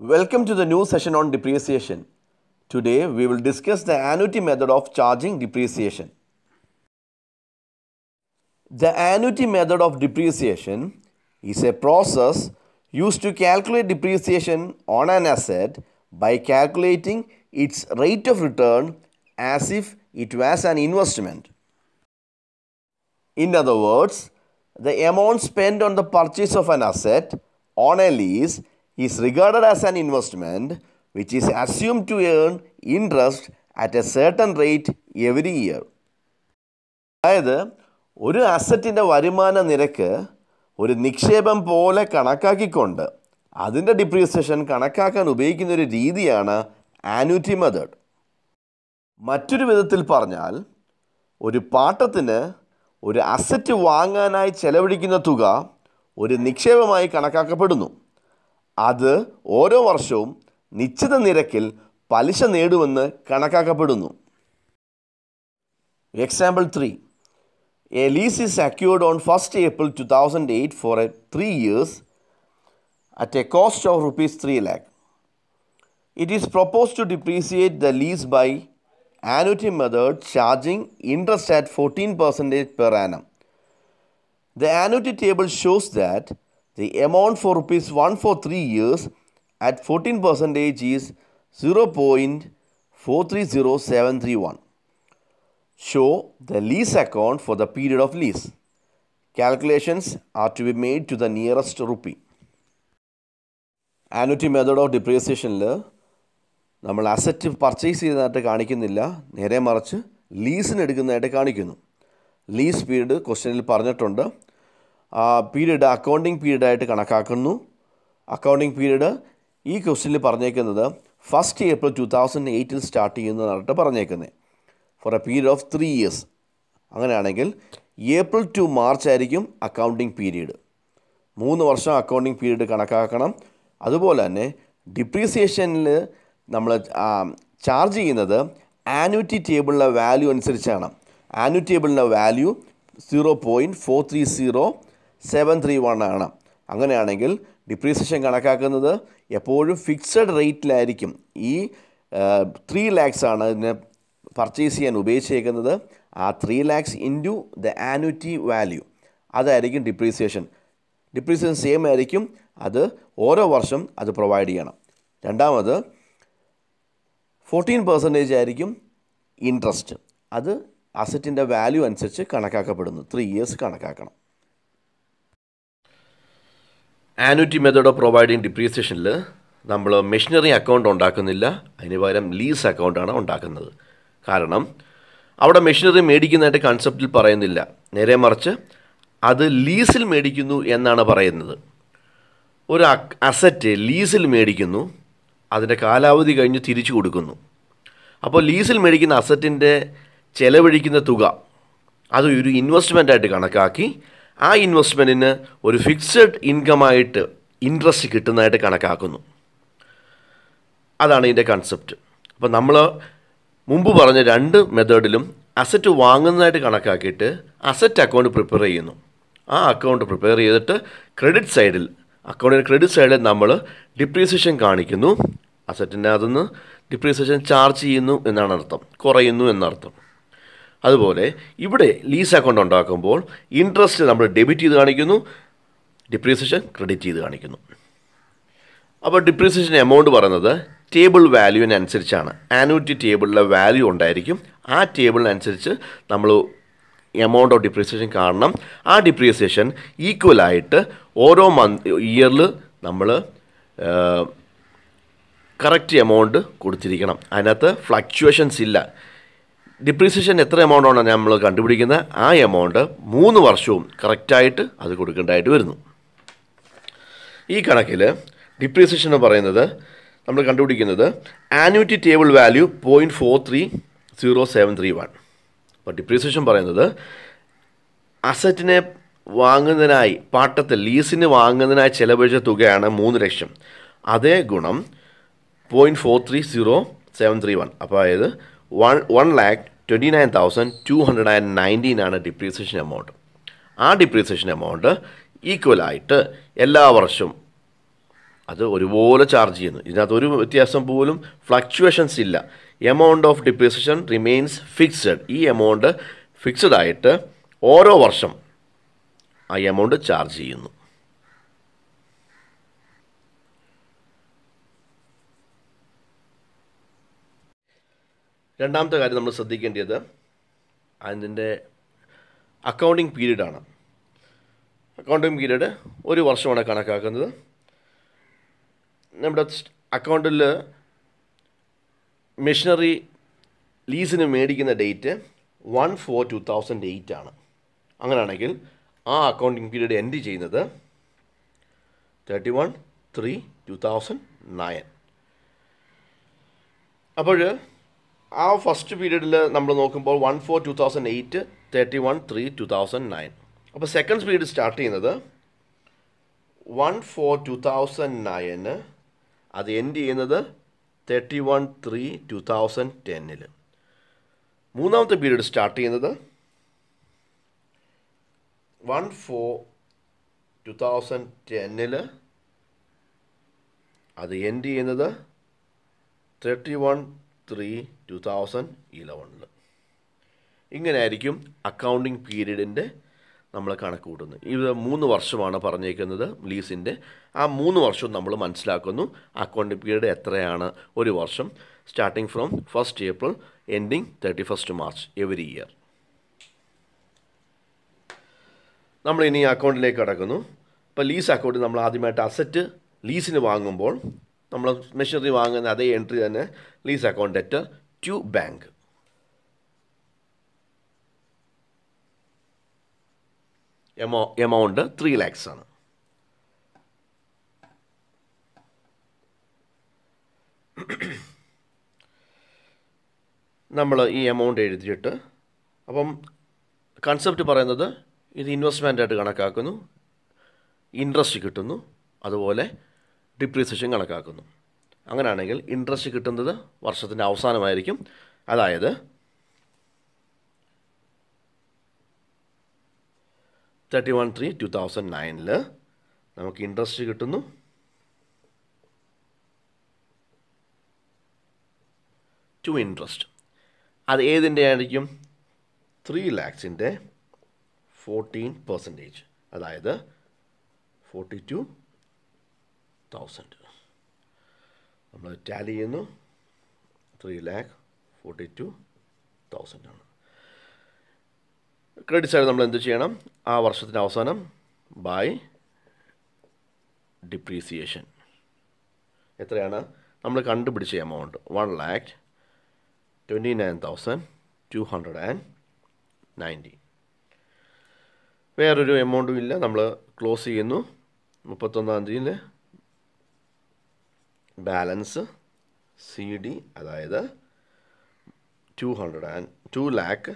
Welcome to the new session on depreciation. Today we will discuss the annuity method of charging depreciation. The annuity method of depreciation is a process used to calculate depreciation on an asset by calculating its rate of return as if it was an investment. In other words, the amount spent on the purchase of an asset on a lease is regarded as an investment which is assumed to earn interest at a certain rate every year. അതായത് ഒരു അസറ്റിന്റെ വരുമാന നിരക്ക് ഒരു നിക്ഷേപം പോലെ കണക്കാക്കിക്കൊണ്ട് അതിന്റെ depreciation കണക്കാക്കാൻ ഉപയോഗിക്കുന്ന ഒരു രീതിയാണ് ആനുറ്റി മെത്തേഡ് മറ്റൊരു വിധത്തിൽ പറഞ്ഞാൽ ഒരു പാട്ടത്തിന് ഒരു അസറ്റ് വാങ്ങാനായി ചെലവഴിക്കുന്ന തുക ഒരു നിക്ഷേപമായി കണക്കാക്കപ്പെടുന്നു അത് ഓരോ വർഷവും നിശ്ചിത നിരക്കിൽ പലിശ നേടുമെന്ന് കണക്കാക്കപ്പെടുന്നു. Example three a lease is accrued on first April two thousand eight for a three years at a cost of rupees three lakh It is proposed to depreciate the lease by annuity method charging interest at 14% per annum. The annuity table shows that the amount for rupees 1 for 3 years at 14 percentage is 0.430731. Show the lease account for the period of lease. Calculations are to be made to the nearest rupee. Annuity method of ഡിപ്രീസിയേഷനിൽ നമ്മൾ asset purchase ചെയ്തതായിട്ട് കാണിക്കുന്നില്ല നേരെ മറിച്ച് ലീസിന് എടുക്കുന്നതായിട്ട് കാണിക്കുന്നു lease period ക്വസ്റ്റ്യനിൽ പറഞ്ഞിട്ടുണ്ട് period accounting പീരീഡായിട്ട് കണക്കാക്കുന്നു. അക്കൗണ്ടിങ് പീരീഡ് ഈ ക്വസ്റ്റ്യനിൽ പറഞ്ഞേക്കുന്നത് ഫസ്റ്റ് ഏപ്രിൽ ടു തൗസൻഡ് എയ്റ്റിൽ സ്റ്റാർട്ട് ചെയ്യുന്നതായിട്ട് പറഞ്ഞേക്കുന്നത് for a period of three years അങ്ങനെയാണെങ്കിൽ ഏപ്രിൽ ടു മാർച്ച് ആയിരിക്കും അക്കൗണ്ടിങ് പീരീഡ് മൂന്ന് വർഷം അക്കൗണ്ടിങ് പീരീഡ് കണക്കാക്കണം. അതുപോലെ തന്നെ ഡിപ്രീസിയേഷനിൽ നമ്മൾ ചാർജ് ചെയ്യുന്നത് ആനുറ്റി ടേബിളിലെ വാല്യൂ അനുസരിച്ചാണ്. ആനുറ്റി ടേബിളിന്റെ value zero point four three zero seven three one ആണ്. അങ്ങനെയാണെങ്കിൽ ഡിപ്രീസിയേഷൻ കണക്കാക്കുന്നത് എപ്പോഴും ഫിക്സഡ് റേറ്റിലായിരിക്കും ഈ ത്രീ ലാക്സ് ആണ് ഇതിനെ പർച്ചേസ് ചെയ്യാൻ ഉപയോഗിച്ചേക്കുന്നത്. ആ three lakhs into the annuity value അതായിരിക്കും ഡിപ്രീസിയേഷൻ ഡിപ്രീസിയേഷൻ സെയിം ആയിരിക്കും. അത് ഓരോ വർഷം അത് പ്രൊവൈഡ് ചെയ്യണം. രണ്ടാമത് ഫോർട്ടീൻ പെർസെന്റേജ് ആയിരിക്കും ഇൻട്രസ്റ്റ് അത് അസറ്റിന്റെ വാല്യൂ അനുസരിച്ച് കണക്കാക്കപ്പെടുന്നു. ത്രീ ഇയേഴ്സ് കണക്കാക്കണം. ആനുറ്റി മെത്തേഡ് ഓഫ് പ്രൊവൈഡിങ് ഡിപ്രീസിയേഷനിൽ നമ്മൾ മെഷീനറി അക്കൗണ്ട് ഉണ്ടാക്കുന്നില്ല. അതിന് പകരം ലീസ് അക്കൗണ്ടാണ് ഉണ്ടാക്കുന്നത്. കാരണം അവിടെ മെഷീനറി മേടിക്കുന്നതായിട്ട് കൺസെപ്റ്റിൽ പറയുന്നില്ല. നേരെ മറിച്ച് അത് ലീസിൽ മേടിക്കുന്നു എന്നാണ് പറയുന്നത്. ഒരു അസറ്റ് ലീസിൽ മേടിക്കുന്നു അതിന്റെ കാലാവധി കഴിഞ്ഞ് തിരിച്ചു കൊടുക്കുന്നു. അപ്പോൾ ലീസിൽ മേടിക്കുന്ന അസറ്റിന്റെ ചെലവഴിക്കുന്ന തുക അത് ഒരു ഇൻവെസ്റ്റ്മെന്റായിട്ട് കണക്കാക്കി ആ ഇൻവെസ്റ്റ്മെന്റിന് ഒരു ഫിക്സഡ് ഇൻകമായിട്ട് ഇൻട്രസ്റ്റ് കിട്ടുന്നതായിട്ട് കണക്കാക്കുന്നു. അതാണ് ഇതിന്റെ കൺസെപ്റ്റ് അപ്പോൾ നമ്മൾ മുമ്പ് പറഞ്ഞ രണ്ട് മെത്തേഡിലും അസറ്റ് വാങ്ങുന്നതായിട്ട് കണക്കാക്കിയിട്ട് അസറ്റ് അക്കൗണ്ട് പ്രിപ്പയർ ചെയ്യുന്നു. ആ അക്കൗണ്ട് പ്രിപ്പയർ ചെയ്തിട്ട് ക്രെഡിറ്റ് സൈഡിൽ അക്കൗണ്ടിന്റെ ക്രെഡിറ്റ് സൈഡിൽ നമ്മൾ ഡിപ്രീസിയേഷൻ കാണിക്കുന്നു. അസറ്റിന്റെ അതിന്ന് ഡിപ്രീസിയേഷൻ ചാർജ് ചെയ്യുന്നു എന്നാണ് അർത്ഥം. കുറയുന്നു എന്നർത്ഥം. അതുപോലെ ഇവിടെ ലീസ് അക്കൗണ്ട് ഉണ്ടാക്കുമ്പോൾ ഇൻട്രസ്റ്റ് നമ്മൾ ഡെബിറ്റ് ചെയ്ത് കാണിക്കുന്നു ഡിപ്രീസിയേഷൻ ക്രെഡിറ്റ് ചെയ്ത് കാണിക്കുന്നു. അപ്പോൾ ഡിപ്രീസിയേഷൻ എമൗണ്ട് പറയുന്നത് ടേബിൾ വാല്യൂവിനനുസരിച്ചാണ് ആനുവിറ്റി ടേബിളിലെ വാല്യൂ ഉണ്ടായിരിക്കും. ആ ടേബിളിനനുസരിച്ച് നമ്മൾ എമൗണ്ട് ഓഫ് ഡിപ്രീസിയേഷൻ കാണണം. ആ ഡിപ്രീസിയേഷൻ ഈക്വലായിട്ട് ഓരോ മന്ത് ഇയറിൽ നമ്മൾ കറക്റ്റ് എമൗണ്ട് കൊടുത്തിരിക്കണം. അതിനകത്ത് ഫ്ലക്ച്വേഷൻസ് ഇല്ല. ഡിപ്രീസിയേഷൻ എത്ര എമൗണ്ടാണ് നമ്മൾ കണ്ടുപിടിക്കുന്നത്? ആ എമൗണ്ട് മൂന്ന് വർഷവും കറക്റ്റായിട്ട് അത് കൊടുക്കേണ്ടതായിട്ട് വരുന്നു. ഈ കണക്കിൽ ഡിപ്രീസിയേഷൻ എന്ന് പറയുന്നത് നമ്മൾ കണ്ടുപിടിക്കുന്നത് annuity table value point four three zero seven three one അപ്പോൾ ഡിപ്രീസിയേഷൻ പറയുന്നത് അസറ്റിനെ വാങ്ങുന്നതിനായി പാട്ടത്തെ ലീസിന് വാങ്ങുന്നതിനായി ചിലവഴിച്ച തുകയാണ് മൂന്ന് ലക്ഷം. അതേ ഗുണം point four three zero seven three one അപ്പോൾ അതായത് one one lakh twenty nine thousand two hundred and nineteen ആണ് ഡിപ്രീസിയേഷൻ എമൗണ്ട് ആ ഡിപ്രീസിയേഷൻ എമൗണ്ട് ഈക്വലായിട്ട് എല്ലാ വർഷവും അത് ഒരുപോലെ ചാർജ് ചെയ്യുന്നു. ഇതിനകത്ത് ഒരു വ്യത്യാസം പോലും ഫ്ലക്ച്വേഷൻസ് ഇല്ല. Amount of depreciation remains fixed ഈ എമൗണ്ട് ഫിക്സഡ് ആയിട്ട് ഓരോ വർഷം ആ എമൗണ്ട് ചാർജ് ചെയ്യുന്നു. രണ്ടാമത്തെ കാര്യം നമ്മൾ ശ്രദ്ധിക്കേണ്ടത് അതിന്റെ അക്കൗണ്ടിങ് പീരീഡാണ് അക്കൗണ്ടിങ് പീരീഡ് ഒരു വർഷമാണ് കണക്കാക്കുന്നത്. നമ്മുടെ അക്കൗണ്ടിൽ മെഷീനറി ലീസിന് മേടിക്കുന്ന date one four two thousand eight ആണ്. അങ്ങനെയാണെങ്കിൽ ആ അക്കൗണ്ടിങ് പീരീഡ് എൻഡ് ചെയ്യുന്നത് thirty one three two thousand nine അപ്പോൾ ആ ഫസ്റ്റ് പീരീഡിൽ നമ്മൾ നോക്കുമ്പോൾ one four two thousand eight thirty one three two thousand nine അപ്പോൾ സെക്കൻഡ് പീരീഡ് സ്റ്റാർട്ട് ചെയ്യുന്നത് one four two thousand nine അത് എൻഡ് ചെയ്യുന്നത് thirty one three two thousand ടെന്നിൽ മൂന്നാമത്തെ പീരീഡ് സ്റ്റാർട്ട് ചെയ്യുന്നത് വൺ ഫോർ ടു തൗസൻഡ് ടെന്നിൽ അത് end ചെയ്യുന്നത് thirty one three two thousand ഇലവനിൽ ഇങ്ങനെയായിരിക്കും അക്കൗണ്ടിങ് പീരീഡിന്റെ നമ്മൾ കണക്ക് കൂട്ടുന്നത്. ഇത് മൂന്ന് വർഷമാണ് പറഞ്ഞേക്കുന്നത് ലീസിന്റെ ആ മൂന്ന് വർഷവും നമ്മൾ മനസ്സിലാക്കുന്നു അക്കൗണ്ടിങ് പീരീഡ് എത്രയാണ് ഒരു വർഷം starting from first April ending thirty first March every year നമ്മൾ ഇനി അക്കൗണ്ടിലേക്ക് കടക്കുന്നു. ഇപ്പോൾ ലീസ് അക്കൗണ്ടിൽ നമ്മൾ ആദ്യമായിട്ട് അസറ്റ് ലീസിന് വാങ്ങുമ്പോൾ നമ്മൾ മെഷീനറി വാങ്ങുന്ന അതേ എൻട്രി തന്നെ lease account at to bank amount amount three lakhs ആണ്. നമ്മൾ ഈ എമൗണ്ട് എഴുതിയിട്ട് അപ്പം കൺസെപ്റ്റ് പറയുന്നത് ഇത് ഇൻവെസ്റ്റ്മെന്റ് ആയിട്ട് കണക്കാക്കുന്നു. ഇൻട്രസ്റ്റ് കിട്ടുന്നു. അതുപോലെ ഡിപ്രീസിയേഷൻ കണക്കാക്കുന്നു. അങ്ങനെയാണെങ്കിൽ ഇൻട്രസ്റ്റ് കിട്ടുന്നത് വർഷത്തിന്റെ അവസാനമായിരിക്കും. അതായത് thirty one three two thousand നയനിൽ നമുക്ക് ഇൻട്രസ്റ്റ് കിട്ടുന്നു. ടു ഇൻട്രസ്റ്റ് അത് ഏതിന്റെ ആയിരിക്കും ത്രീ ലാക്സിന്റെ ഫോർട്ടീൻ പെർസെന്റേജ് അതായത് ഫോർട്ടി ടു തൗസൻഡ് നമ്മൾ ടാലി ചെയ്യുന്നു. Three lakh forty two thousand ആണ്. ക്രെഡിറ്റ് സൈഡ് നമ്മൾ എന്ത് ചെയ്യണം? ആ വർഷത്തിന്റെ അവസാനം ബൈ ഡിപ്രീസിയേഷൻ എത്രയാണ്? നമ്മൾ കണ്ടുപിടിച്ച amount one lakh twenty nine thousand two hundred and ninety വേറൊരു എമൗണ്ടും ഇല്ല. നമ്മൾ ക്ലോസ് ചെയ്യുന്നു. മുപ്പത്തൊന്നാം തീയതിയിൽ ബാലൻസ് സി ഡി അതായത് two hundred and two lakh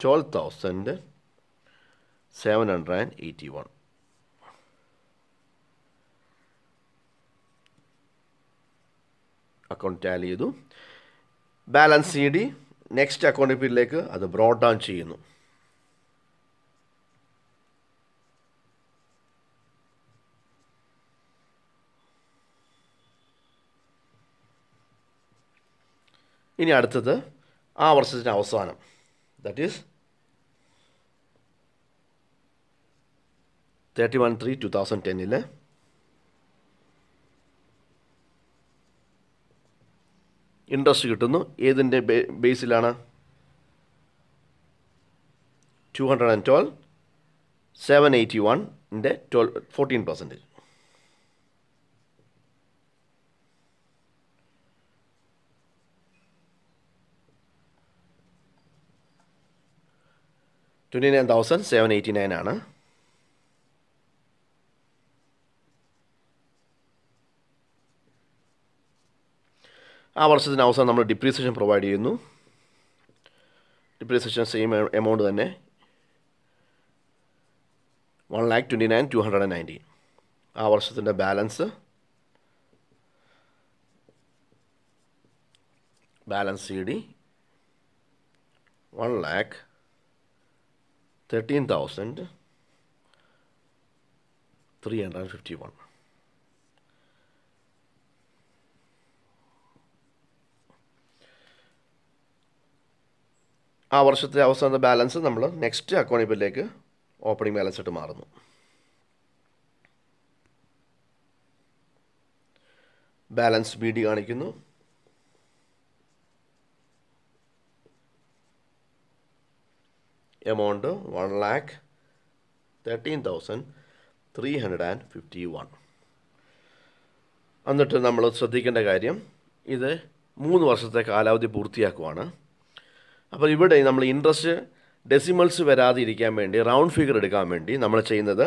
twelve thousand seven hundred and eighty one account tally ചെയ്തു balance C D next account പീരിയഡിലേക്ക് അത് ബ്രോഡ് ഡൗൺ ചെയ്യുന്നു. ഇനി അടുത്തത് ആ വർഷത്തിന്റെ അവസാനം. That is thirty one three two thousand ടെന്നിൽ interest കിട്ടുന്നു ഏതിന്റെ ബേസിലാണ് two hundred and twelve seven eighty വണ്ണിന്റെ twelve fourteen percentage twenty nine thousand seven eighty nine ആണ്. ആ വർഷത്തിന് അവസാനം നമ്മൾ ഡിപ്രീസിയേഷൻ പ്രൊവൈഡ് ചെയ്യുന്നു. ഡിപ്രീസിയേഷൻ സെയിം എമൗണ്ട് തന്നെ. One lakh twenty nine two hundred and ninety ആ വർഷത്തിന്റെ balance balance C D one lakh thirteen thousand three hundred and fifty one ആ വർഷത്തെ അവസാന ബാലൻസ് നമ്മൾ നെക്സ്റ്റ് അക്കൗണ്ട് ഓപ്പണിംഗ് ബാലൻസ് ആയിട്ട് മാറുന്നു. ബാലൻസ് ബി ഡി കാണിക്കുന്നു. Amount one lakh thirteen thousand three hundred and fifty one. എന്നിട്ട് നമ്മൾ ശ്രദ്ധിക്കേണ്ട കാര്യം ഇത് മൂന്ന് വർഷത്തെ കാലാവധി പൂർത്തിയാക്കുവാണ്. അപ്പോൾ ഇവിടെ നമ്മൾ ഇൻട്രസ്റ്റ് ഡെസിമൽസ് വരാതിരിക്കാൻ വേണ്ടി റൗണ്ട് ഫിഗർ എടുക്കാൻ വേണ്ടി നമ്മൾ ചെയ്യുന്നത്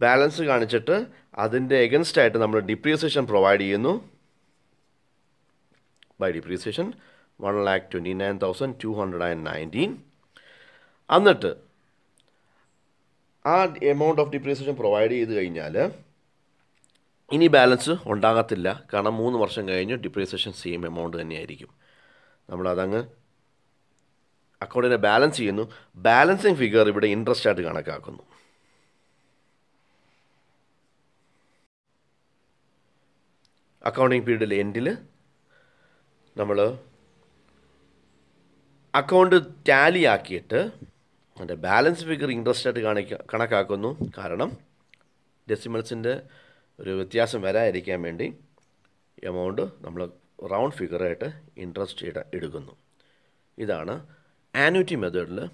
ബാലൻസ് കാണിച്ചിട്ട് അതിന്റെ എഗൻസ്റ്റ് ആയിട്ട് നമ്മൾ ഡിപ്രീസിയേഷൻ പ്രൊവൈഡ് ചെയ്യുന്നു. By depreciation one lakh twenty nine thousand two hundred and nineteen എന്നിട്ട് ആ എമൗണ്ട് ഓഫ് ഡിപ്രീസിയേഷൻ പ്രൊവൈഡ് ചെയ്ത് കഴിഞ്ഞാൽ ഇനി ബാലൻസ് ഉണ്ടാകത്തില്ല. കാരണം മൂന്ന് വർഷം കഴിഞ്ഞ് ഡിപ്രീസിയേഷൻ സെയിം എമൗണ്ട് തന്നെയായിരിക്കും. നമ്മളതങ്ങ് അക്കൗണ്ടിനെ ബാലൻസ് ചെയ്യുന്നു. ബാലൻസിങ് ഫിഗർ ഇവിടെ ഇൻട്രസ്റ്റ് ആയിട്ട് കണക്കാക്കുന്നു. അക്കൗണ്ടിങ് പീരീഡിൽ എൻഡിൽ നമ്മൾ അക്കൗണ്ട് ടാലി ആക്കിയിട്ട് അതിന്റെ ബാലൻസ് ഫിഗർ ഇൻട്രസ്റ്റ് ആയിട്ട് കാണിക്ക കണക്കാക്കുന്നു. കാരണം ഡെസിമൽസിന്റെ ഒരു വ്യത്യാസം വരാതിരിക്കാൻ വേണ്ടി എമൗണ്ട് നമ്മൾ റൗണ്ട് ഫിഗറായിട്ട് ഇൻട്രസ്റ്റ് ഇട എടുക്കുന്നു. ഇതാണ് ആനുറ്റി മെത്തേഡിൽ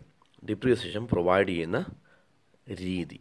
ഡിപ്രീസിയേഷൻ പ്രൊവൈഡ് ചെയ്യുന്ന രീതി.